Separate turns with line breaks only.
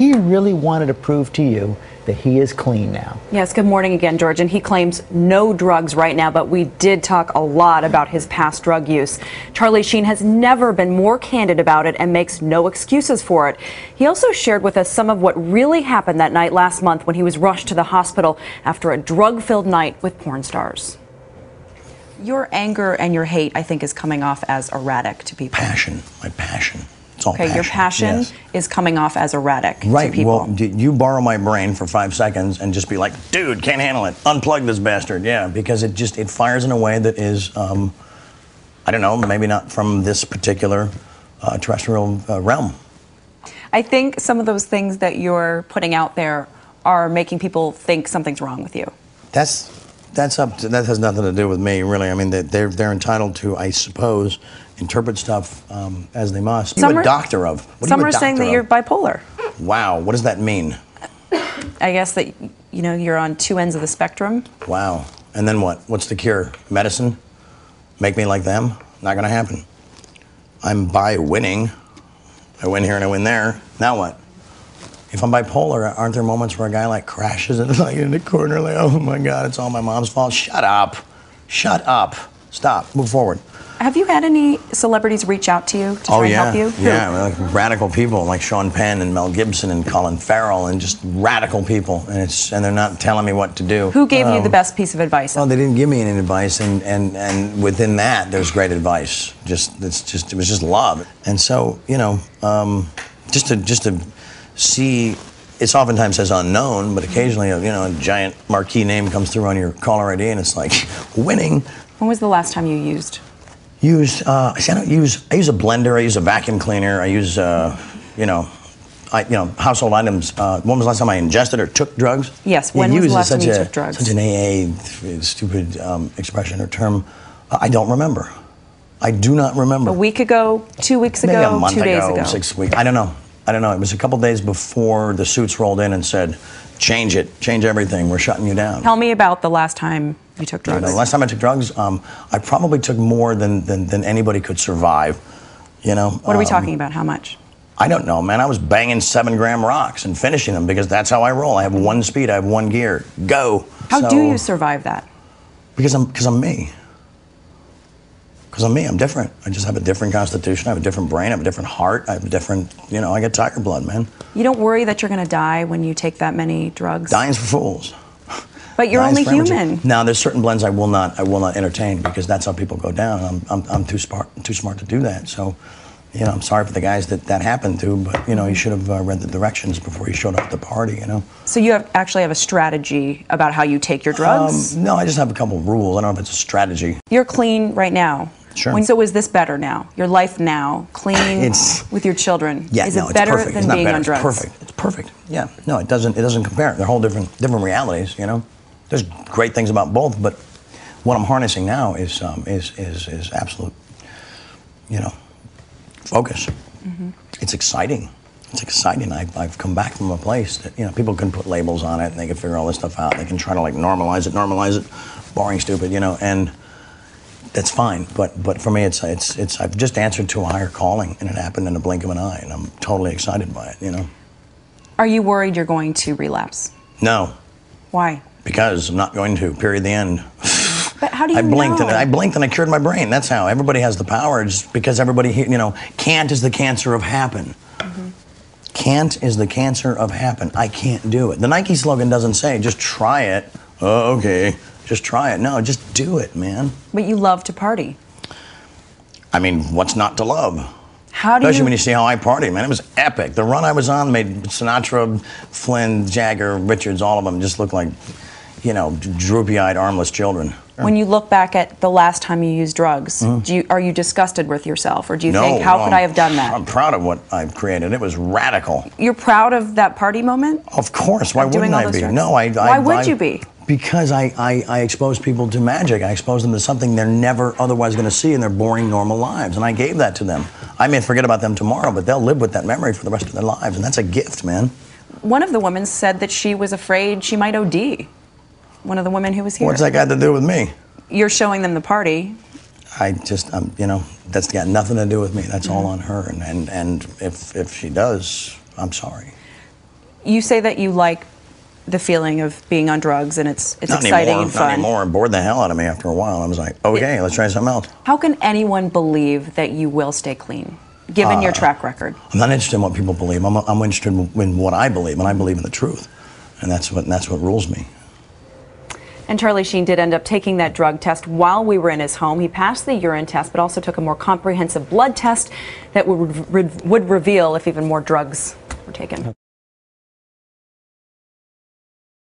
he really wanted to prove to you that he is clean now.
Yes, good morning again, George. And he claims no drugs right now, but we did talk a lot about his past drug use. Charlie Sheen has never been more candid about it and makes no excuses for it. He also shared with us some of what really happened that night last month when he was rushed to the hospital after a drug filled night with porn stars. Your anger and your hate, I think, is coming off as erratic to people.
Passion, my passion.
Okay,
passion.
your passion
yes.
is coming off as erratic
Right.
to people.
Well, you borrow my brain for five seconds and just be like, dude, can't handle it. Unplug this bastard. Yeah, because it just it fires in a way that is, um, I don't know, maybe not from this particular uh, terrestrial uh, realm.
I think some of those things that you're putting out there are making people think something's wrong with you.
That's that's up. To, that has nothing to do with me, really. I mean, they- they're they're entitled to, I suppose, interpret stuff um, as they must.
Some
you a doctor of? What
Some
are,
are saying that
of?
you're bipolar.
Wow. What does that mean?
I guess that you know you're on two ends of the spectrum.
Wow. And then what? What's the cure? Medicine? Make me like them? Not going to happen. I'm bi-winning. I win here and I win there. Now what? If I'm bipolar, aren't there moments where a guy like crashes and like in the corner, like, oh my God, it's all my mom's fault? Shut up. Shut up. Stop. Move forward.
Have you had any celebrities reach out to you to try
oh
and
yeah,
help you?
Yeah, like radical people like Sean Penn and Mel Gibson and Colin Farrell and just radical people, and it's and they're not telling me what to do.
Who gave you the
Um,
best piece of advice?
Well, they didn't give me any advice, and, and, and within that, there's great advice. Just it's just it was just love, and so you know, um, just to just to see, it's oftentimes says unknown, but occasionally a, you know a giant marquee name comes through on your caller ID, and it's like winning.
When was the last time you used?
Use uh, see, I don't use I use a blender, I use a vacuum cleaner, I use uh, you know. I, you know, household items. Uh, when was the last time I ingested or took drugs?
Yes,
Yeah,
when was the last time you
a-
took drugs?
Such an AA stupid um, expression or term. Uh, I don't remember. I do not remember.
A week ago, two weeks ago,
Maybe a month
two days
ago,
ago.
six weeks. I don't know. I don't know. It was a couple days before the suits rolled in and said, "Change it, change everything. We're shutting you down."
Tell me about the last time you took drugs.
the last time I took drugs, um, I probably took more than, than than anybody could survive. You know.
what are we
Um,
talking about? How much?
I don't know, man. I was banging seven gram rocks and finishing them because that's how I roll. I have one speed. I have one gear. Go.
How
So-
do you survive that?
Because I'm because I'm me. Because I'm me. I'm different. I just have a different constitution. I have a different brain. I have a different heart. I have a different. You know, I get tiger blood, man.
You don't worry that you're going to die when you take that many drugs.
Dying's for fools.
But you're
Dying's
only human.
Now, there's certain blends I will not. I will not entertain because that's how people go down. I'm I'm, I'm too smart. Too smart to do that. So. You know, I'm sorry for the guys that that happened to, but you know, you should have uh, read the directions before you showed up at the party. You know.
So you have, actually have a strategy about how you take your drugs.
Um, no, I just have a couple rules. I don't know if it's a strategy.
you're clean right now.
Sure.
When, so is this better now? Your life now, clean
It's-
with your children.
Yeah,
is
no,
it
it's
better than
it's
being
better.
on drugs?
It's perfect. It's perfect. Yeah. No, it doesn't. It doesn't compare. They're whole different different realities. You know, there's great things about both, but what I'm harnessing now is um, is is is absolute. You know, focus.
Mm-hmm.
It's exciting. It's exciting. I've, I've come back from a place that you know people can put labels on it and they can figure all this stuff out. They can try to like normalize it, normalize it, boring, stupid, you know, and that's fine. But but for me, it's it's it's I've just answered to a higher calling, and it happened in the blink of an eye, and I'm totally excited by it. You know,
Are you worried you're going to relapse?
no,
Why?
because I'm not going to. Period. The end.
But how do you
I blinked
know?
and I blinked and I cured my brain. That's how everybody has the power. Just because everybody, here you know, can't is the cancer of happen. Mm-hmm. Can't is the cancer of happen. I can't do it. The Nike slogan doesn't say just try it. Oh, okay, just try it. No, just do it, man.
But you love to party.
I mean, what's not to love?
How do
Especially
you?
when you see how I party, man. It was epic. The run I was on made Sinatra, Flynn, Jagger, Richards, all of them just look like, you know, droopy-eyed, armless children.
when you look back at the last time you used drugs, hmm. do you, are you disgusted with yourself, or do you.
No,
think, how
no,
could I have done that?
I'm proud of what I've created. It was radical.
You're proud of that party moment?
Of course. Why
Of
wouldn't I be?
drugs?
No, I. I
Why would
I-
you be?
Because I, I, I expose people to magic. I expose them to something they're never otherwise going to see in their boring, normal lives. And I gave that to them. I may forget about them tomorrow, but they'll live with that memory for the rest of their lives. And that's a gift, man.
One of the women said that she was afraid she might OD. One of the women who was here.
What's that got to do with me?
You're showing them the party.
I just, um, you know, that's got nothing to do with me. That's all
Mm-hmm.
on her. And, and, and if, if she does, I'm sorry.
You say that you like the feeling of being on drugs and it's it's
Not
exciting
anymore.
and fun.
Not anymore. It bored the hell out of me after a while. I was like, okay, let's try something else.
How can anyone believe that you will stay clean, given
Uh,
your track record?
I'm not interested in what people believe. I'm, I'm interested in what I believe, and I believe in the truth, and that's what that's what rules me.
And Charlie Sheen did end up taking that drug test while we were in his home. He passed the urine test, but also took a more comprehensive blood test that would, would reveal if even more drugs were taken.